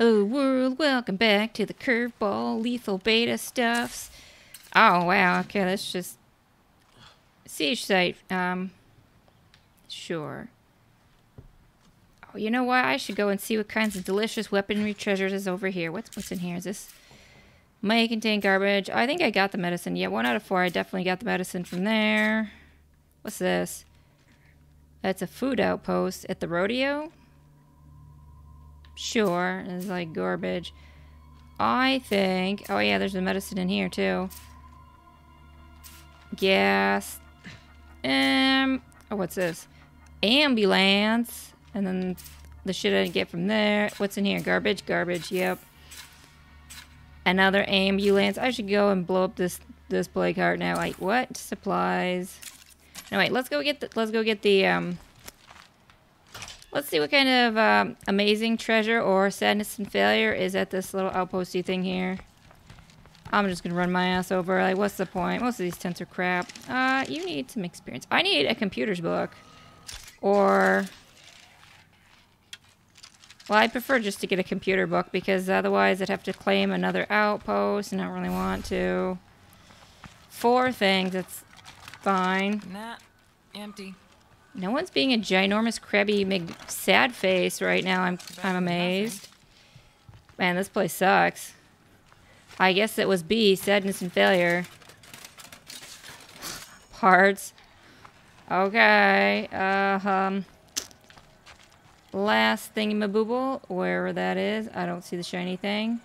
Hello world, welcome back to the curveball lethal beta stuffs. Oh wow, okay, let's just siege site. Um, sure. Oh, you know what? I should go and see what kinds of delicious weaponry treasures is over here. What's what's in here? Is this may contain garbage? I think I got the medicine. Yeah, one out of four. I definitely got the medicine from there. What's this? That's a food outpost at the rodeo. Sure, it's like garbage. I think... Oh, yeah, there's a medicine in here, too. Gas. Um... Oh, what's this? Ambulance. And then the shit I get from there. What's in here? Garbage? Garbage, yep. Another ambulance. I should go and blow up this this plague heart now. Like, what? Supplies. No, wait, let's go get the... Let's go get the, um... Let's see what kind of um, amazing treasure or sadness and failure is at this little outposty thing here. I'm just gonna run my ass over. Like, what's the point? Most of these tents are crap. Uh, you need some experience. I need a computer's book. Or... Well, I prefer just to get a computer book because otherwise I'd have to claim another outpost and I don't really want to. Four things, that's fine. Nah, empty. No one's being a ginormous, crabby, big, sad face right now. I'm, I'm amazed. Man, this place sucks. I guess it was B, sadness and failure. Parts. Okay. Uh, um. Last thingy, thingamabooble, wherever that is. I don't see the shiny thing.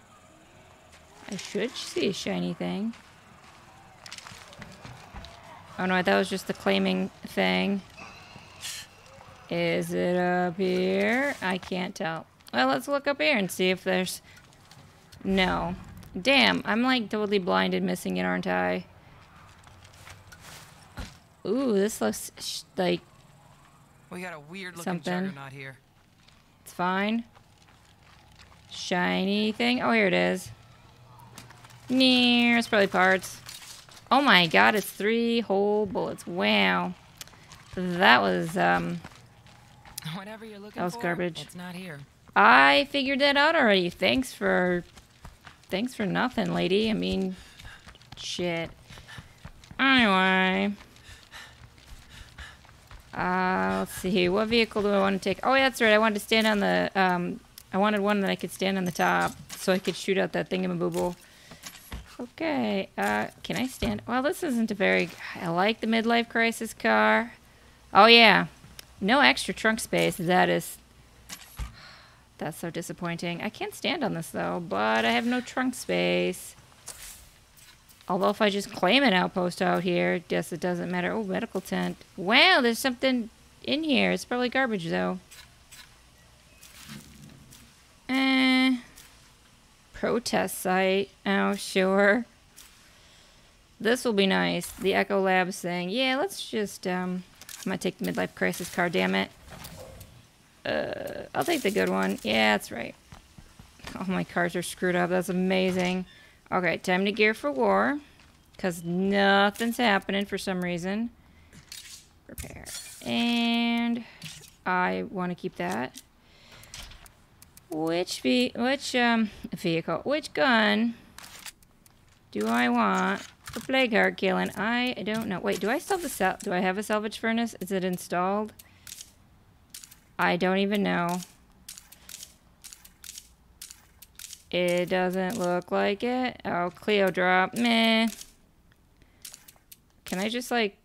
I should see a shiny thing. Oh no, that was just the claiming thing. Is it up here? I can't tell. Well, let's look up here and see if there's... No. Damn, I'm like totally blinded missing it, aren't I? Ooh, this looks like... We got a weird looking Something. juggernaut here. It's fine. Shiny thing. Oh, here it is. Near. It's probably parts. Oh my god, it's three whole bullets. Wow. That was, um... Whatever you're looking That was for, garbage. it's not here. I figured that out already. Thanks for... Thanks for nothing, lady. I mean... Shit. Anyway... Uh, let's see. What vehicle do I want to take? Oh, yeah, that's right. I wanted to stand on the, um, I wanted one that I could stand on the top so I could shoot out that thingamabooble. Okay, uh, can I stand? Well, this isn't a very, I like the midlife crisis car. Oh, yeah. No extra trunk space. That is, that's so disappointing. I can't stand on this, though, but I have no trunk space. Although if I just claim an outpost out here, guess it doesn't matter. Oh, medical tent. Wow, there's something in here. It's probably garbage, though. Eh. Protest site. Oh, sure. This will be nice. The Echo Labs thing. Yeah, let's just, um... I'm gonna take the midlife crisis car, damn it. Uh, I'll take the good one. Yeah, that's right. All my cars are screwed up. That's amazing. Okay, time to gear for war. Because nothing's happening for some reason. Repair. And I want to keep that. Which ve which um vehicle? Which gun do I want the plague heart killing? I don't know. Wait, do I still have the do I have a salvage furnace? Is it installed? I don't even know. It doesn't look like it. Oh, Cleo drop. Meh. Can I just, like...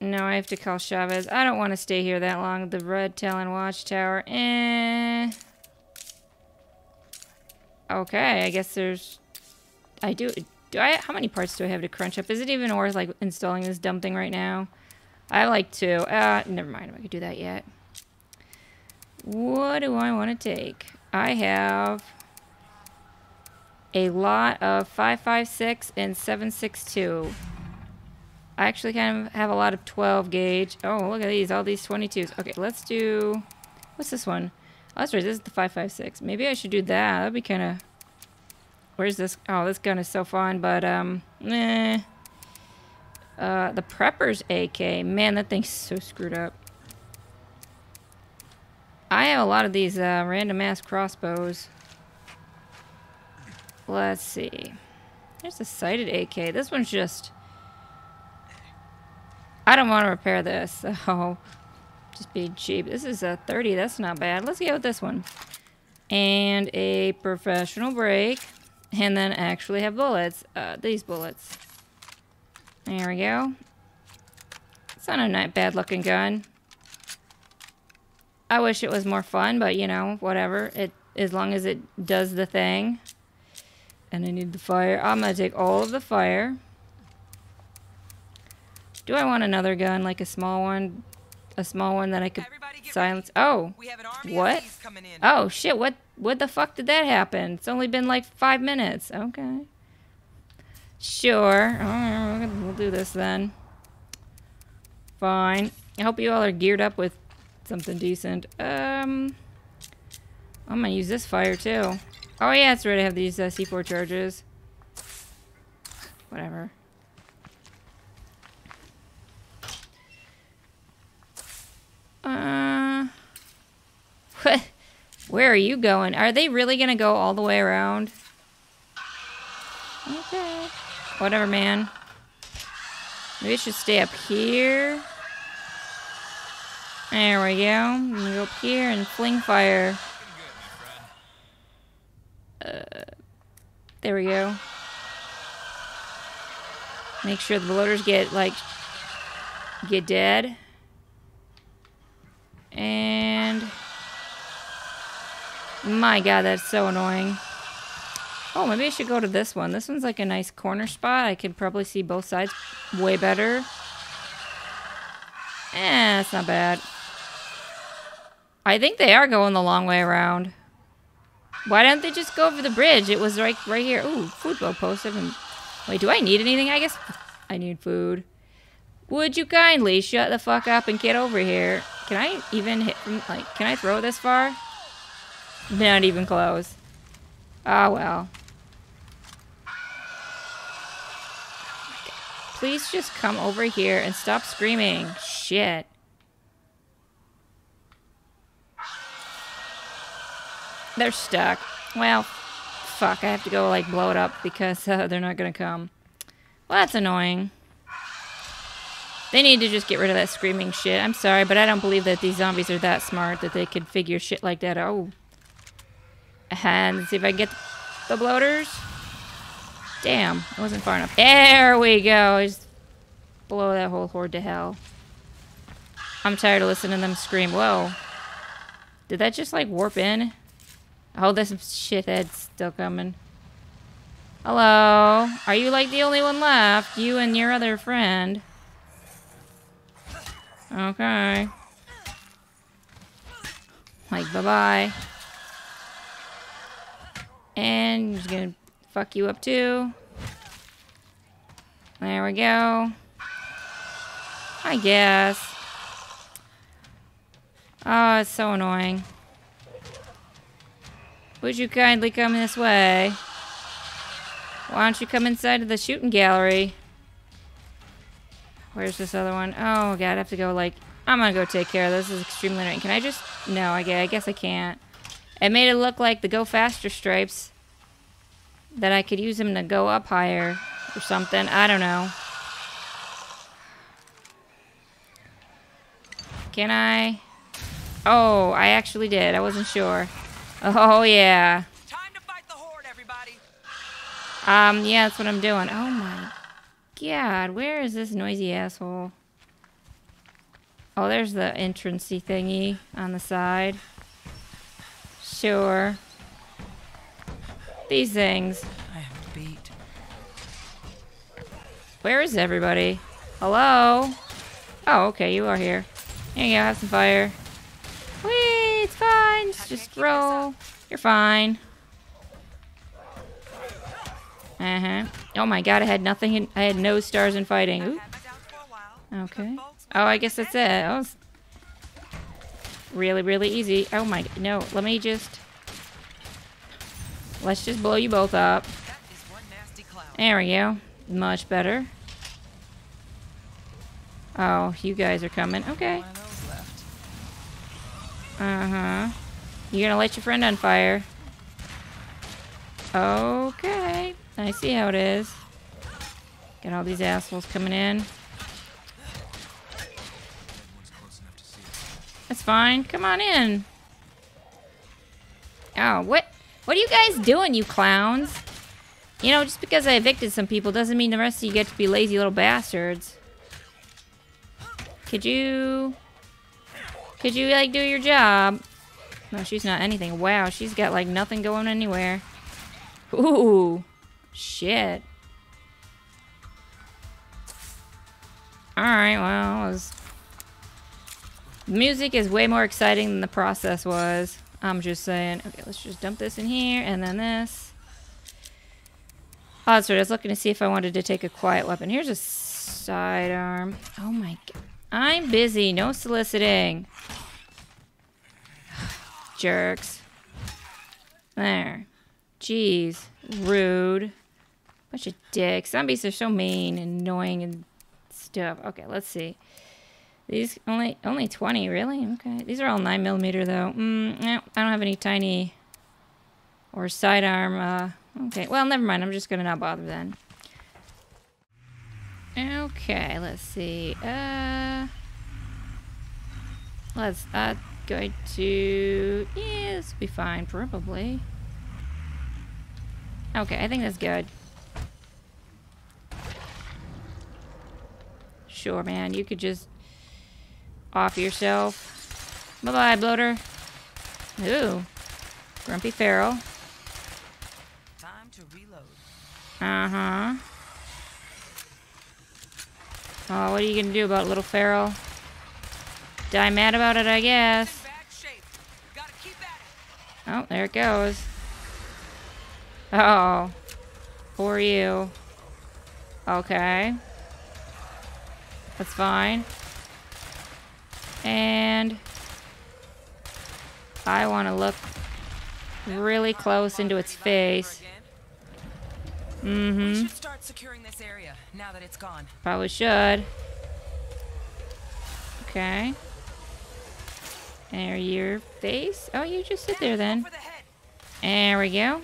No, I have to call Chavez. I don't want to stay here that long. The Red Talon Watchtower. Eh. Okay, I guess there's... I do... Do I... How many parts do I have to crunch up? Is it even worth, like, installing this dumb thing right now? I like to. Uh, never mind. I could do that yet. What do I want to take? I have a lot of 556 and 762. I actually kind of have a lot of 12 gauge. Oh, look at these, all these 22s. Okay, let's do, what's this one? Oh, right, this is the 556. Maybe I should do that. That'd be kind of, where's this? Oh, this gun is so fun, but, um, eh. Uh, the Prepper's AK. Man, that thing's so screwed up. I have a lot of these uh, random ass crossbows. Let's see. There's a sighted AK. This one's just... I don't want to repair this, so... Just being cheap. This is a 30. That's not bad. Let's go with this one. And a professional break. And then actually have bullets. Uh, these bullets. There we go. It's not a not bad looking gun. I wish it was more fun, but you know, whatever. It as long as it does the thing. And I need the fire. I'm gonna take all of the fire. Do I want another gun, like a small one? A small one that I could silence? Oh, what? Oh shit! What? What the fuck did that happen? It's only been like five minutes. Okay. Sure. Right, we'll do this then. Fine. I hope you all are geared up with something decent. Um, I'm gonna use this fire too. Oh yeah, it's right. I have these uh, C4 charges. Whatever. Uh, where are you going? Are they really gonna go all the way around? Okay. Whatever, man. Maybe should stay up here. There we go. go up here and fling fire. Uh, there we go. Make sure the bloaters get, like, get dead. And... My god, that's so annoying. Oh, maybe I should go to this one. This one's like a nice corner spot. I can probably see both sides way better. Eh, it's not bad. I think they are going the long way around. Why don't they just go over the bridge? It was right right here. Ooh, food boat post. Wait, do I need anything? I guess I need food. Would you kindly shut the fuck up and get over here? Can I even hit like, can I throw this far? Not even close. Ah, oh, well. Please just come over here and stop screaming. Shit. They're stuck. Well, fuck. I have to go, like, blow it up because uh, they're not gonna come. Well, that's annoying. They need to just get rid of that screaming shit. I'm sorry, but I don't believe that these zombies are that smart that they could figure shit like that. Oh. And see if I get the bloaters. Damn, it wasn't far enough. There we go. Just blow that whole horde to hell. I'm tired of listening to them scream. Whoa. Did that just, like, warp in? Oh, this shithead's still coming. Hello? Are you, like, the only one left? You and your other friend. Okay. Like, bye-bye. And he's gonna fuck you up too. There we go. I guess. Oh, it's so annoying. Would you kindly come this way? Why don't you come inside of the shooting gallery? Where's this other one? Oh, God, I have to go, like... I'm gonna go take care of this. This is extremely annoying. Can I just... No, I guess I can't. It made it look like the Go Faster stripes. That I could use them to go up higher or something. I don't know. Can I? Oh, I actually did. I wasn't sure. Oh, yeah. Time to fight the horde, everybody. Um, yeah, that's what I'm doing. Oh, my God. Where is this noisy asshole? Oh, there's the entrancey thingy on the side. Sure. These things. I am beat. Where is everybody? Hello? Oh, okay, you are here. Here you go, have some fire. Whee, it's fine. Just, just roll. You're fine. Uh-huh. Oh my god, I had nothing in, I had no stars in fighting. Ooh. Okay. Oh, I guess that's it. Oh, really, really easy. Oh my, no, let me just... Let's just blow you both up. There we go. Much better. Oh, you guys are coming. Okay. Uh-huh. You're gonna light your friend on fire. Okay. I see how it is. Got all these assholes coming in. That's fine. Come on in. Oh, what? What are you guys doing, you clowns? You know, just because I evicted some people doesn't mean the rest of you get to be lazy little bastards. Could you... Could you, like, do your job? No, she's not anything. Wow, she's got, like, nothing going anywhere. Ooh. Shit. Alright, well, was... Music is way more exciting than the process was. I'm just saying. Okay, let's just dump this in here, and then this. Oh, right. I was looking to see if I wanted to take a quiet weapon. Here's a sidearm. Oh my god. I'm busy. No soliciting. Jerks. There. Jeez. Rude. Bunch of dicks. Zombies are so mean and annoying and stuff. Okay, let's see. These only only 20, really? Okay. These are all 9 millimeter though. Mm, no, I don't have any tiny or sidearm. Uh, okay, well, never mind. I'm just going to not bother then. Okay, let's see. Uh, let's, uh, go to, yeah, this will be fine, probably. Okay, I think that's good. Sure, man, you could just off yourself. Bye-bye, bloater. Ooh, grumpy feral. Time to reload. Uh-huh. Oh, what are you gonna do about little feral? Die mad about it, I guess. Bad shape. Gotta keep at it. Oh, there it goes. Oh. Poor you. Okay. That's fine. And I want to look really close into its face. Mm-hmm. should start securing this area now that it's gone. Probably should. Okay. There, your face. Oh, you just sit there then. For the head. There we go.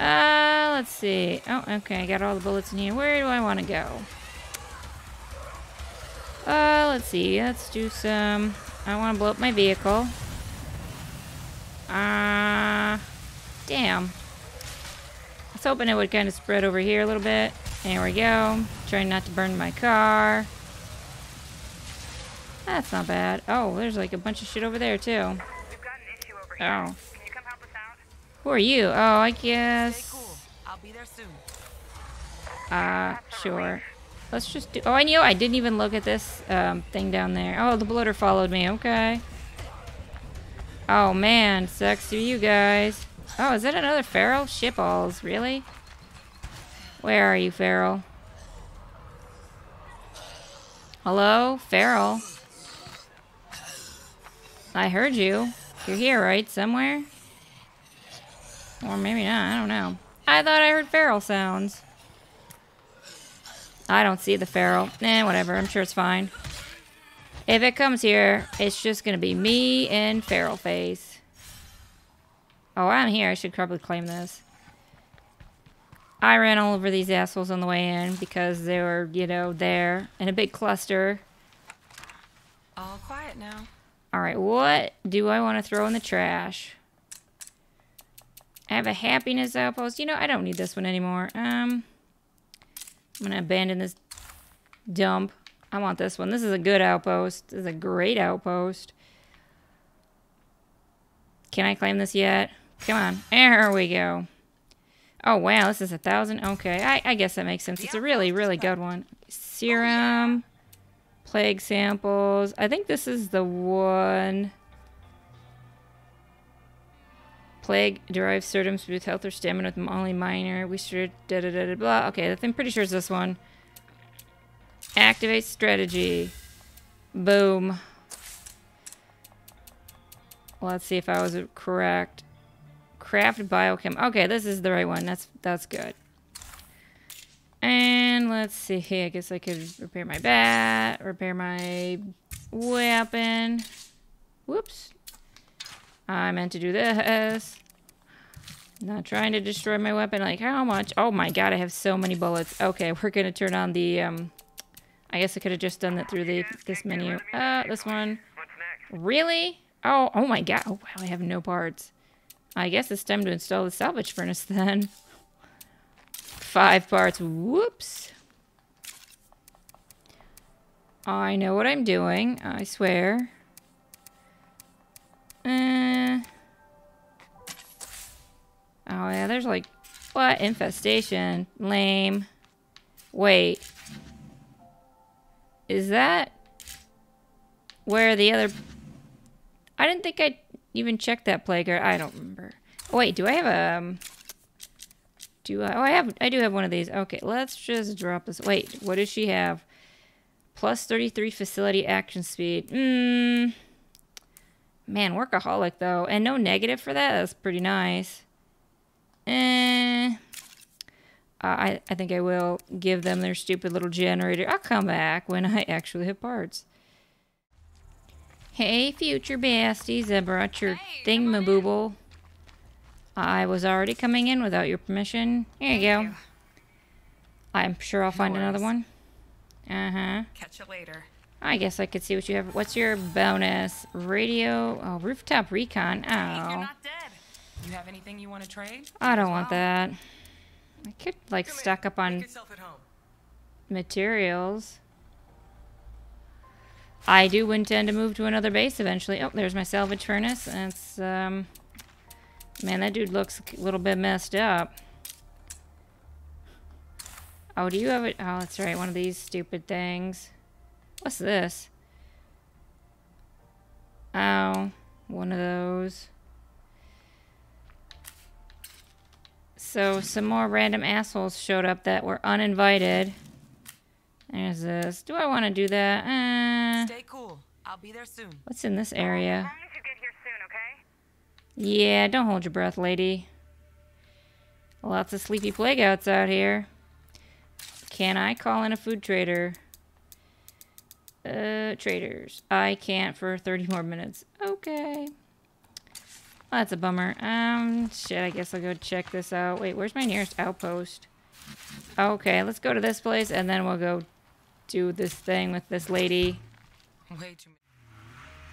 Uh, let's see. Oh, okay, I got all the bullets in here. Where do I want to go? Uh, let's see. Let's do some... I want to blow up my vehicle. Uh, damn. I was hoping it would kind of spread over here a little bit. There we go. Trying not to burn my car. That's not bad. Oh, there's like a bunch of shit over there, too. We've got an issue over here. Oh. Can you come help us out? Who are you? Oh, I Stay guess... cool. I'll be there soon. Uh, sure. Let's just do. Oh, I knew I didn't even look at this um, thing down there. Oh, the bloater followed me. Okay. Oh man, sucks to you guys. Oh, is that another feral? Shitballs, really? Where are you, feral? Hello, feral. I heard you. You're here, right? Somewhere? Or maybe not. I don't know. I thought I heard feral sounds. I don't see the feral. Eh, whatever. I'm sure it's fine. If it comes here, it's just gonna be me and feral face. Oh, I'm here. I should probably claim this. I ran all over these assholes on the way in because they were, you know, there in a big cluster. All quiet now. Alright, what do I want to throw in the trash? I have a happiness outpost. You know, I don't need this one anymore. Um, I'm gonna abandon this dump. I want this one. This is a good outpost. This is a great outpost. Can I claim this yet? Come on. There we go. Oh, wow. This is a thousand. Okay. I, I guess that makes sense. It's a really, really good one. Serum. Plague samples. I think this is the one. Plague derives serums with health or stamina with only minor. We should da da da da blah. Okay, I'm pretty sure it's this one. Activate strategy. Boom. Let's see if I was correct. Craft biochem. Okay, this is the right one. That's that's good. And let's see. I guess I could repair my bat, repair my weapon. Whoops. I meant to do this. Not trying to destroy my weapon. Like, how much? Oh my god, I have so many bullets. Okay, we're gonna turn on the, um... I guess I could have just done that through the this menu. Uh, this one. Really? Oh, oh my god. Oh, wow, I have no parts. I guess it's time to install the salvage furnace then. Five parts. Whoops. I know what I'm doing. I swear. Uh... Oh, yeah, there's like... What? Infestation. Lame. Wait. Is that... Where the other... I didn't think I even checked that plague. Or I don't remember. Oh, wait, do I have a... Um, do I... Oh, I have... I do have one of these. Okay, let's just drop this. Wait, what does she have? Plus 33 facility action speed. Mmm... Man, workaholic, though. And no negative for that? That's pretty nice. Eh. Uh, I, I think I will give them their stupid little generator. I'll come back when I actually have parts. Hey, future besties, I brought your Hey, come on in. thingamabooble. I was already coming in without your permission. Here you go. you. I'm sure I'll find another one. Uh-huh. Catch you later. I guess I could see what you have. What's your bonus? Radio, oh, rooftop recon. Hey, Oh, dead. You have anything you want to trade? I don't want that. I could, like, Come in. stack up on materials. I do intend to move to another base eventually. Oh, there's my salvage furnace. It's, um... Man, that dude looks a little bit messed up. Oh, do you have it? Oh, that's right. One of these stupid things. What's this? Oh, one of those. So, some more random assholes showed up that were uninvited. There's this. Do I want to do that? Uh, Stay cool. I'll be there soon. what's in this As area? long as you get here soon, okay? Yeah, don't hold your breath, lady. Lots of sleepy plaguouts out here. Can I call in a food trader? Uh, traders. I can't for 30 more minutes. Okay. Well, that's a bummer. Um, shit, I guess I'll go check this out. Wait, where's my nearest outpost? Okay, let's go to this place and then we'll go do this thing with this lady.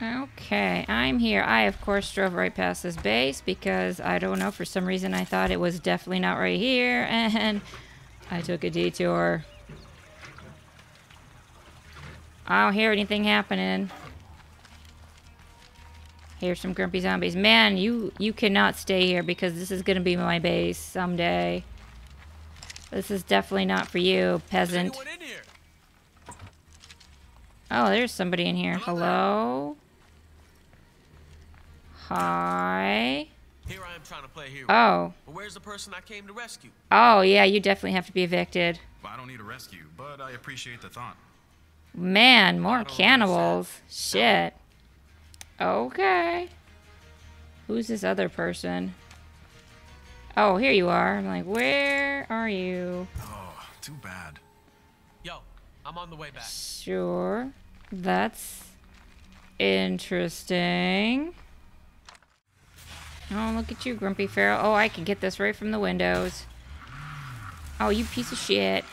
Okay, I'm here. I, of course, drove right past this base because I don't know, for some reason I thought it was definitely not right here, and I took a detour. I don't hear anything happening. Here's some grumpy zombies. Man, you you cannot stay here because this is going to be my base someday. This is definitely not for you, peasant. anyone in here? Oh, there's somebody in here. Hello Hi. Here I am trying to play hero. Oh. but where's the person I came to rescue? Oh, yeah, you definitely have to be evicted. I don't need a rescue, but I appreciate the thought. Man, more oh, cannibals. Shit. Okay. Who's this other person? Oh, here you are. I'm like, where are you? Oh, too bad. Yo, I'm on the way back. Sure. That's interesting. Oh, look at you, Grumpy feral. Oh, I can get this right from the windows. Oh, you piece of shit.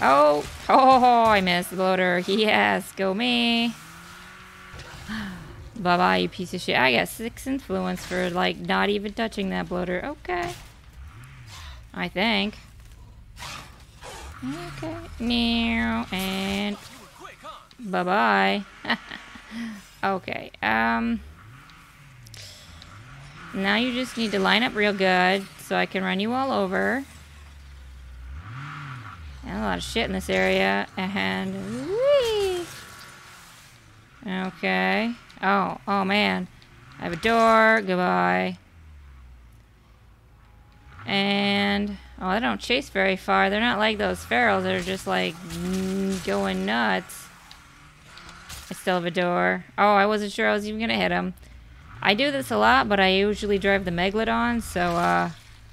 Oh, oh, I missed the bloater. Yes, go me. Bye-bye, you piece of shit. I got six influence for, like, not even touching that bloater. Okay. I think. Okay. Meow. And You were quick, huh? Bye bye. okay. Um. Now you just need to line up real good so I can run you all over. And a lot of shit in this area. And whee! Okay. Oh, oh man. I have a door. Goodbye. And oh, they don't chase very far. They're not like those ferals that are just like going nuts. I still have a door. Oh, I wasn't sure I was even gonna hit him. I do this a lot, but I usually drive the Megalodon, so uh,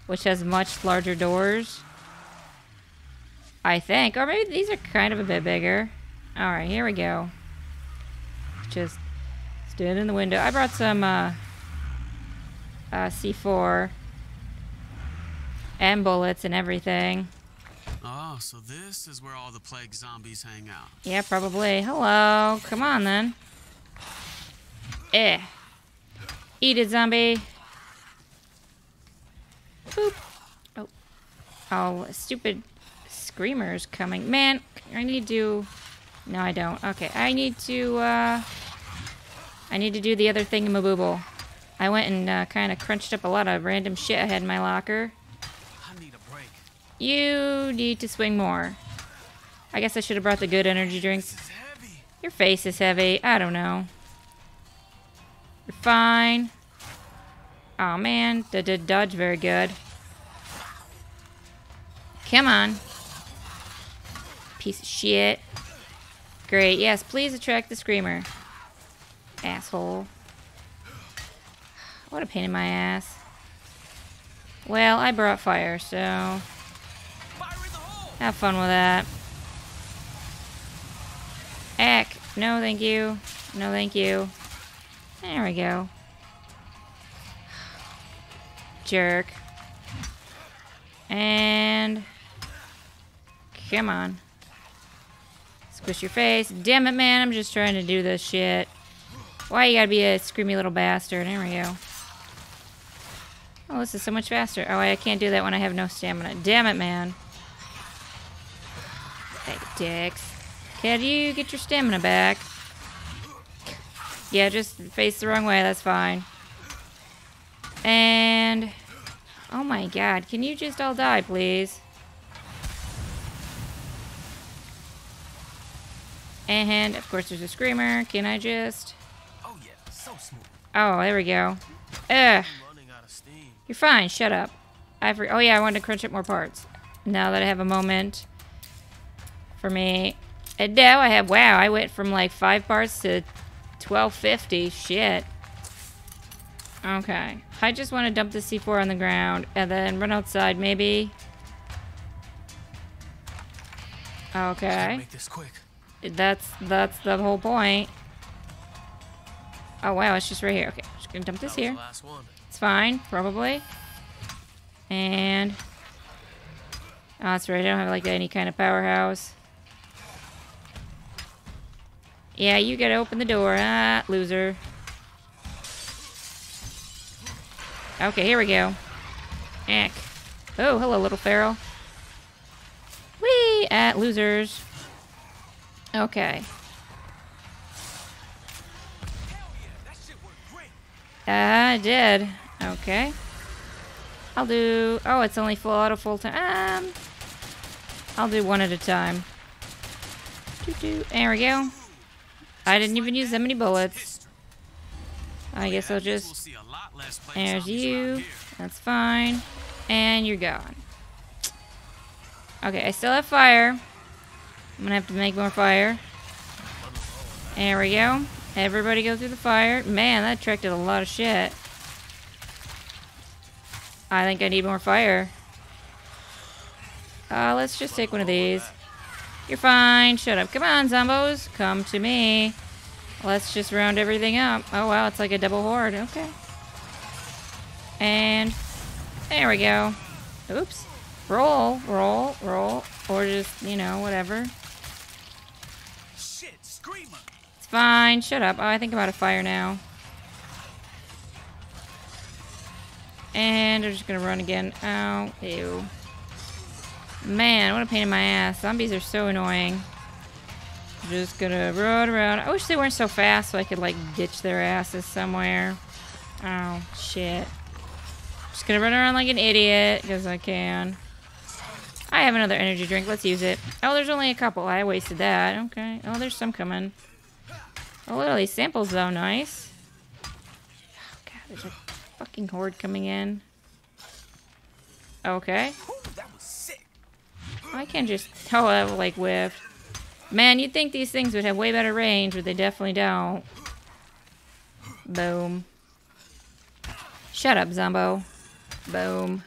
which has much larger doors. I think, or maybe these are kind of a bit bigger. All right, here we go. Just Stand in the window. I brought some uh, uh, C4 and bullets and everything. Oh, so this is where all the plague zombies hang out. Yeah, probably. Hello. Come on then. Eh. Eat it, zombie. Boop. Oh. Oh, stupid screamers coming. Man, I need to... No, I don't. Okay, I need to, uh... I need to do the other thing in my booble. I went and uh, kind of crunched up a lot of random shit I had in my locker. I need a break. You need to swing more. I guess I should have brought the good energy drinks. This is heavy. Your face is heavy. I don't know. You're fine. Oh man, did dodge very good. Come on. Piece of shit. Great. Yes, please attract the screamer. Asshole. What a pain in my ass. Well, I brought fire, so have fun with that. Eck. No, thank you. No, thank you. There we go. Jerk. And... Come on. Squish your face. Damn it, man. I'm just trying to do this shit. Why you gotta be a screamy little bastard? There we go. Oh, this is so much faster. Oh, I can't do that when I have no stamina. Damn it, man. Hey, dicks. Can you get your stamina back? Yeah, just face the wrong way. That's fine. And... Oh my god. Can you just all die, please? And, of course, there's a screamer. Can I just... Oh yeah, so smooth. Oh, there we go. Ugh. Running out of steam. You're fine. Shut up. I for- oh yeah, I wanted to crunch up more parts. Now that I have a moment for me. And now I have wow, I went from like five parts to twelve fifty. Shit. Okay. I just want to dump the C4 on the ground and then run outside maybe. Okay. Make this quick. That's that's the whole point. Oh wow, it's just right here. Okay, just gonna dump this here. the last one. It's fine, probably. And oh, that's right. I don't have like any kind of powerhouse. Yeah, you gotta open the door. Ah, loser. Okay, here we go. Eck. Oh, hello, little feral. Whee! At losers. Okay. I did. Okay. I'll do... Oh, it's only full auto full time. Um, I'll do one at a time. Doo-doo. There we go. I didn't even use that many bullets. I guess I'll just... There's you. That's fine. And you're gone. Okay, I still have fire. I'm gonna have to make more fire. There we go. Everybody go through the fire. Man, that attracted a lot of shit. I think I need more fire. Uh, let's just take one of these. You're fine. Shut up. Come on, zombos. Come to me. Let's just round everything up. Oh, wow. It's like a double horde. Okay. And there we go. Oops. Roll, roll, roll. Or just, you know, whatever. Fine. Shut up. Oh, I think I'm out of fire now. And I'm just gonna run again. Oh, ew. Man, what a pain in my ass. Zombies are so annoying. Just gonna run around. I wish they weren't so fast so I could, like, ditch their asses somewhere. Oh, shit. Just gonna run around like an idiot, because I can. I have another energy drink. Let's use it. Oh, there's only a couple. I wasted that. Okay. Oh, there's some coming. Oh, look at these samples, though. Nice. Oh, God, there's a fucking horde coming in. Okay. Was. I can just... Oh, that like whiffed. Man, you'd think these things would have way better range, but they definitely don't. Boom. Shut up, Zombo. Boom.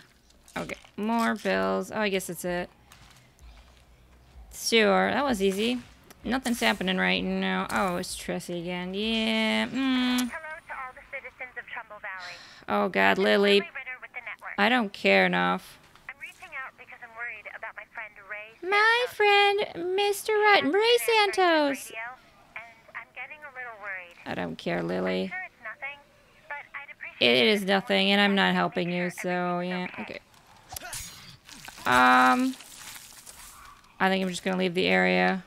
Okay, more pills. Oh, I guess that's it. Sure, that was easy. Nothing's happening right now. Oh, it's Tressie again. Yeah. Mm. Hello to all the citizens of Trumbull Valley. Oh God, Lily. Lily with the. I don't care enough. I'm reaching out because I'm worried about my friend Ray. My friend, Mr. Ray He's been answering Santos. I'm getting a little worried. I don't care, Lily. It's nothing, but I'd appreciate It your is support nothing, and I'm not helping you, so yeah, everything's okay. Um, I think I'm just gonna leave the area.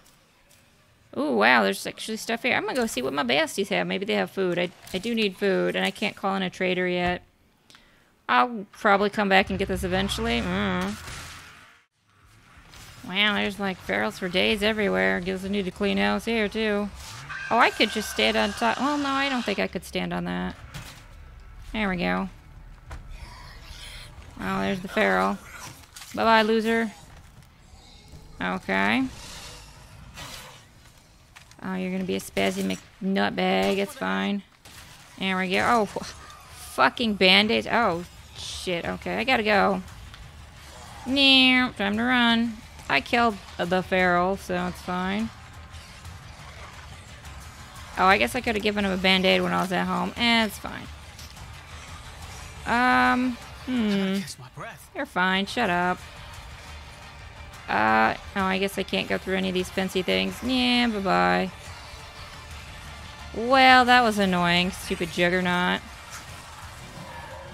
Ooh, wow, there's actually stuff here. I'm gonna go see what my besties have. Maybe they have food. I, I do need food, and I can't call in a trader yet. I'll probably come back and get this eventually. Mm. Wow, there's like ferals for days everywhere. Gives a need to clean house here, too. Oh, I could just stand on top. Well, no, I don't think I could stand on that. There we go. Oh, there's the feral. Bye-bye, loser. Okay. Oh, you're gonna be a spazzy nutbag. It's fine. There we go. Oh, fucking band-aids. Oh, shit. Okay, I gotta go. Near. Time to run. I killed the feral, so it's fine. Oh, I guess I could have given him a band-aid when I was at home. Eh, it's fine. Um, hmm. Catch my breath. You're fine. Shut up. Uh, oh, I guess I can't go through any of these fancy things. Yeah, bye-bye. Well, that was annoying. Stupid juggernaut.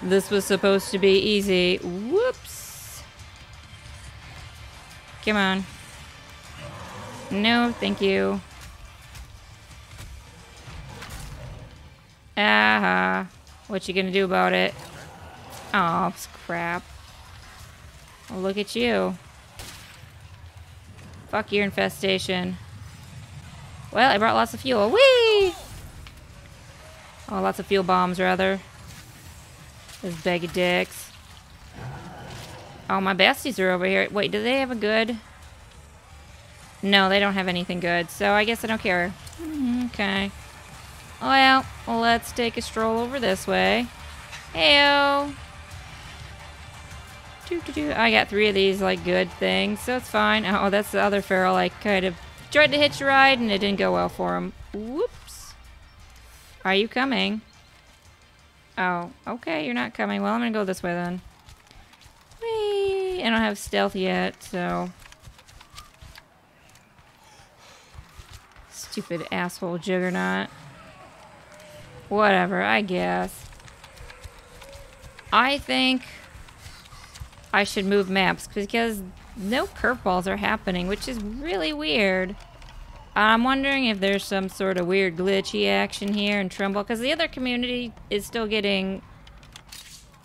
This was supposed to be easy. Whoops. Come on. No, thank you. Ah, what you gonna do about it? Oh, crap. Look at you. Fuck your infestation. Well, I brought lots of fuel. Whee! Oh, lots of fuel bombs, rather. Those bag of dicks. Oh, my besties are over here. Wait, do they have a good? No, they don't have anything good, so I guess I don't care. Mm, Okay. Well, let's take a stroll over this way. Heyo! Doo, doo, doo. I got three of these, like, good things, so it's fine. Oh, oh, that's the other feral. I kind of tried to hitch a ride, and it didn't go well for him. Whoops. Are you coming? Oh, okay, you're not coming. Well, I'm gonna go this way, then. Whee! I don't have stealth yet, so... Stupid asshole juggernaut. Whatever, I guess. I think I should move maps because no curveballs are happening, which is really weird. I'm wondering if there's some sort of weird glitchy action here in Trumbull because the other community is still getting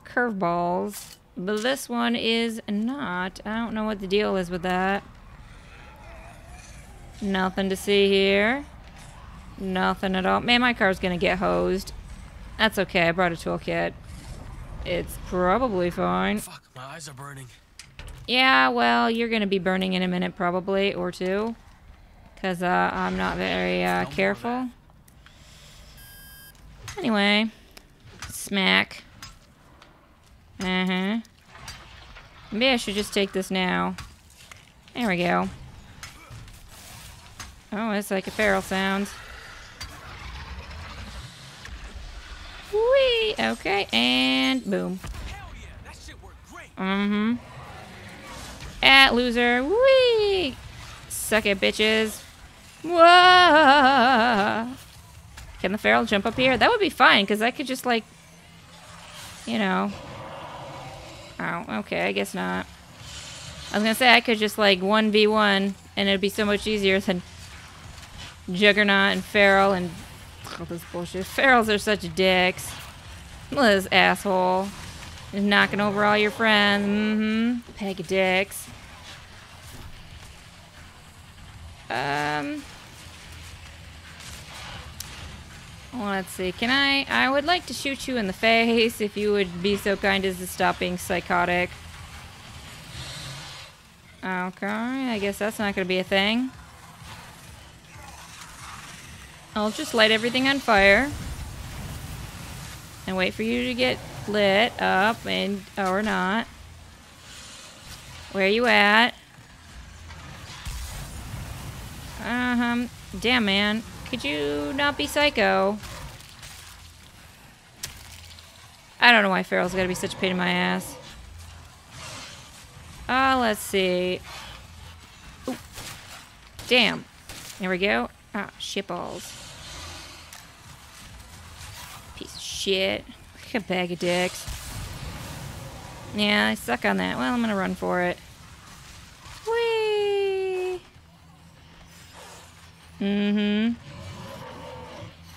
curveballs, but this one is not. I don't know what the deal is with that. Nothing to see here. Nothing at all. Man, my car's gonna get hosed. That's okay. I brought a toolkit. It's probably fine. Fuck, my eyes are burning. Yeah, well, you're gonna be burning in a minute, probably, or two. Because uh, I'm not very uh, careful. Anyway. Smack. Uh-huh. Maybe I should just take this now. There we go. Oh, it's like a feral sound. Whee! Okay, and boom. Mm-hmm. At loser. Whee! Suck it, bitches. Whoa! Can the feral jump up here? That would be fine, because I could just, like, you know. Oh, okay, I guess not. I was gonna say I could just, like, 1v1, and it'd be so much easier than Juggernaut and Feral and all this bullshit. Ferals are such dicks. This asshole. Just knocking over all your friends. Mm-hmm. Peg dicks. Um. Well, let's see. Can I? I would like to shoot you in the face if you would be so kind as to stop being psychotic. Okay, I guess that's not going to be a thing. I'll just light everything on fire. And wait for you to get lit up and or not. Where you at? Uh-huh. Damn, man. Could you not be psycho? I don't know why ferals gotta be such a pain in my ass. Uh, let's see. Ooh. Damn. There we go. Ah, shitballs. Piece of shit. A bag of dicks. Yeah, I suck on that. Well, I'm gonna run for it. Whee! Mm-hmm.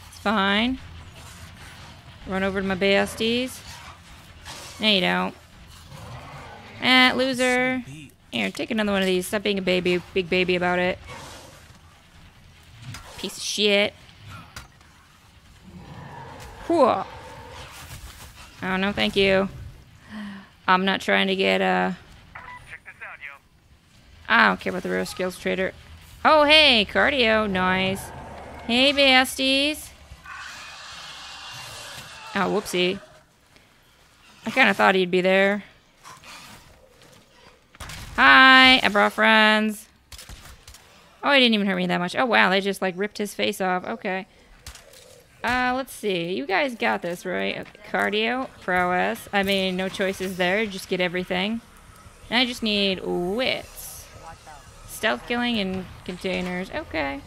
It's fine. Run over to my besties. No, you don't. Ah, loser. Here, take another one of these. Stop being a baby, big baby about it. Piece of shit. Whoa. Oh, no, thank you. I'm not trying to get, uh... I don't care about the real skills trader. Oh, hey, cardio. Nice. Hey, besties. Oh, whoopsie. I kind of thought he'd be there. Hi, I brought friends. Oh, he didn't even hurt me that much. Oh, wow, they just, like, ripped his face off. Okay. Uh, let's see. You guys got this, right? Okay. Cardio, prowess. I mean, no choices there. Just get everything. And I just need wits. Stealth killing and containers. Okay.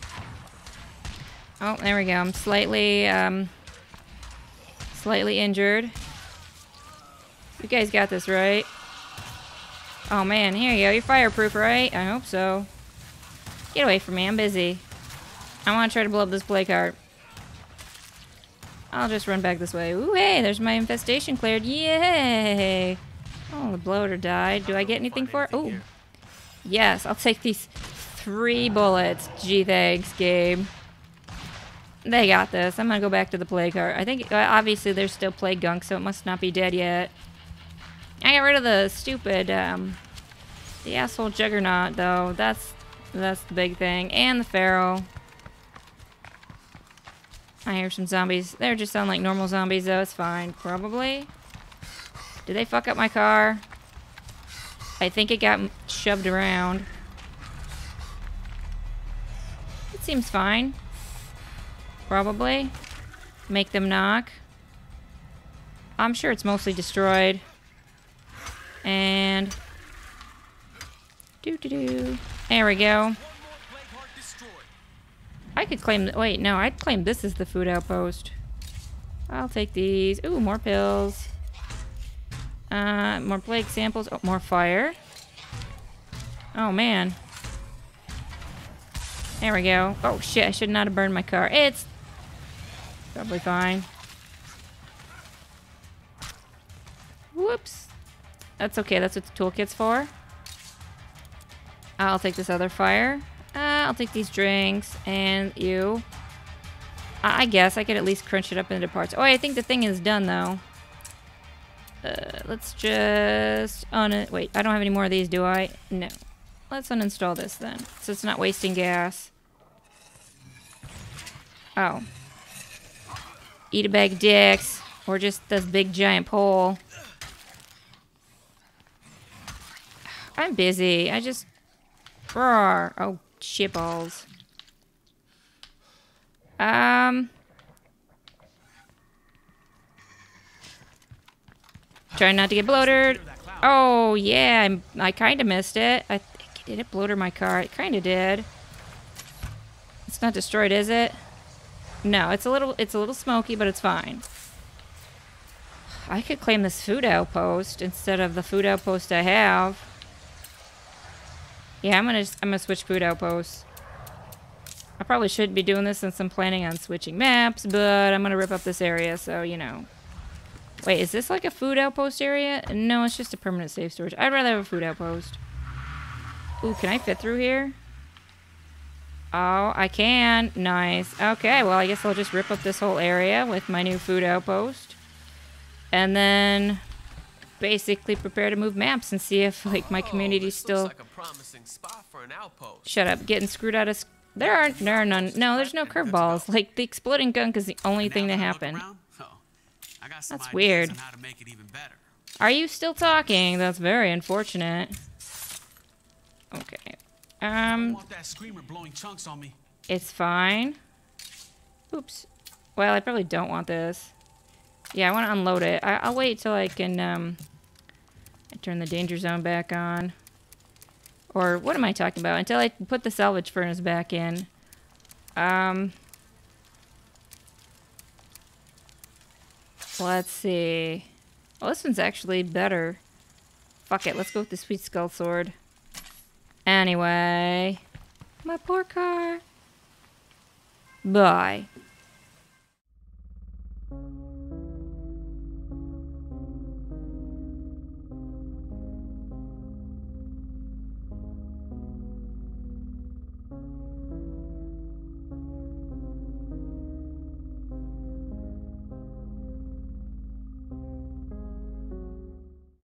Oh, there we go. I'm slightly, um, slightly injured. You guys got this, right? Oh man, here you go. You're fireproof, right? I hope so. Get away from me. I'm busy. I want to try to blow up this plague heart. I'll just run back this way. Ooh, hey, there's my infestation cleared. Yay! Oh, the bloater died. Do I get anything for it? Oh, yes. I'll take these three bullets. Gee, thanks, Gabe. They got this. I'm gonna go back to the plague heart. I think, uh, obviously, there's still plague gunk, so it must not be dead yet. I got rid of the stupid, um, the asshole juggernaut, though. That's, that's the big thing. And the feral. I hear some zombies. They just sound like normal zombies, though. It's fine. Probably. Did they fuck up my car? I think it got shoved around. It seems fine. Probably. Make them knock. I'm sure it's mostly destroyed. And... Doo-doo-doo. There we go. I could claim... Wait, no. I'd claim this is the food outpost. I'll take these. Ooh, more pills. Uh, more plague samples. Oh, more fire. Oh, man. There we go. Oh, shit. I should not have burned my car. It's probably fine. Whoops. That's okay. That's what the toolkit's for. I'll take this other fire. Uh, I'll take these drinks. And you. I, I guess I could at least crunch it up into parts. Oh, I think the thing is done, though. Uh, let's just on it. Wait, I don't have any more of these, do I? No. Let's uninstall this then, so it's not wasting gas. Oh. Eat a bag of dicks, or just this big giant pole. I'm busy. I just. Roar. Oh, shitballs. Um. Trying not to get bloated. Oh, yeah. I'm, I kind of missed it. I did it bloater my car? It kind of did. It's not destroyed, is it? No, it's a little it's a little smoky, but it's fine. I could claim this food outpost instead of the food outpost I have. Yeah, I'm gonna I'm gonna switch food outposts. I probably should be doing this since I'm planning on switching maps, but I'm gonna rip up this area, so you know. Wait, is this like a food outpost area? No, it's just a permanent safe storage. I'd rather have a food outpost. Ooh, can I fit through here? Oh, I can. Nice. Okay, well, I guess I'll just rip up this whole area with my new food outpost. And then basically prepare to move maps and see if like my community's still Like a promising spot for an outpost. Shut up. Getting screwed out of. There aren't. There are none. No, there's no curveballs. Like the exploding gunk is the only thing that happened. around, oh, I got That's weird. how to make it even better. Are you still talking? That's very unfortunate. Okay. Um, that screamer blowing chunks on me. it's fine. Oops. Well, I probably don't want this. Yeah, I want to unload it. I, I'll wait till I can um, I turn the danger zone back on. Or what am I talking about? Until I put the salvage furnace back in. Um, let's see. Well, this one's actually better. Fuck it, let's go with the sweet skull sword. Anyway, my poor car. Bye.